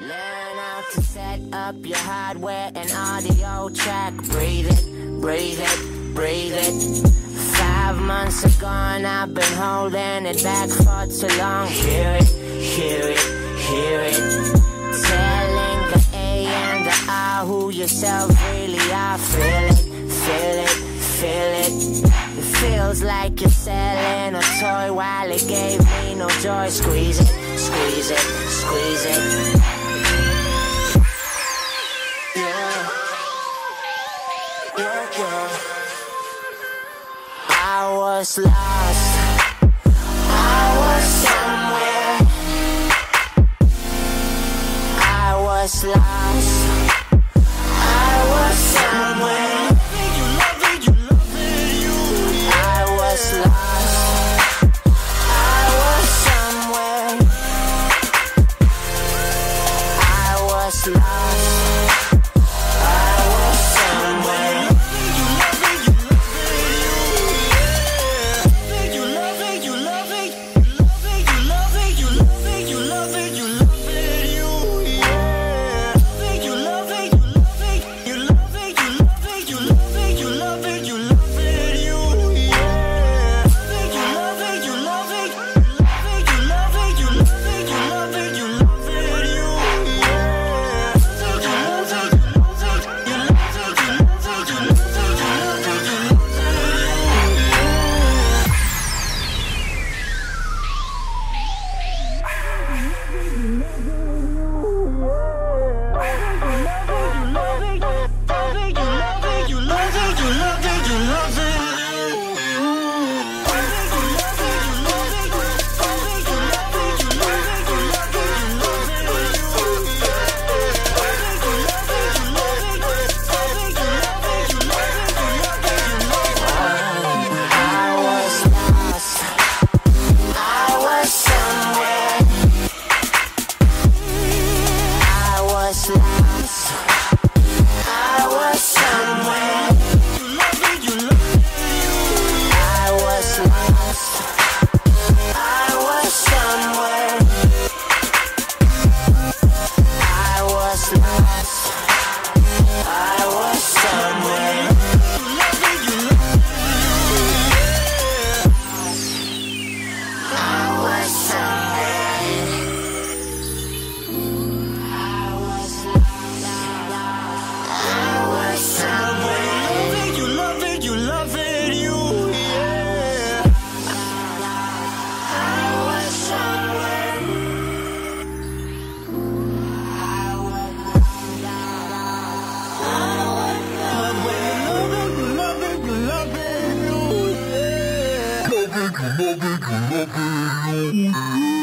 Learn how to set up your hardware and audio track. Breathe it, breathe it, breathe it. Five months ago, and I've been holding it back for too long. Hear it, hear it, hear it. Telling the A and the R who yourself really are. Feel it, feel it, feel it. It feels like you're selling a toy while it gave me no joy. Squeeze it, squeeze it, squeeze it. I was lost. I was somewhere. I was lost. I was somewhere. I was lost. I was somewhere. I was lost. slide. love it, you love it, you love it.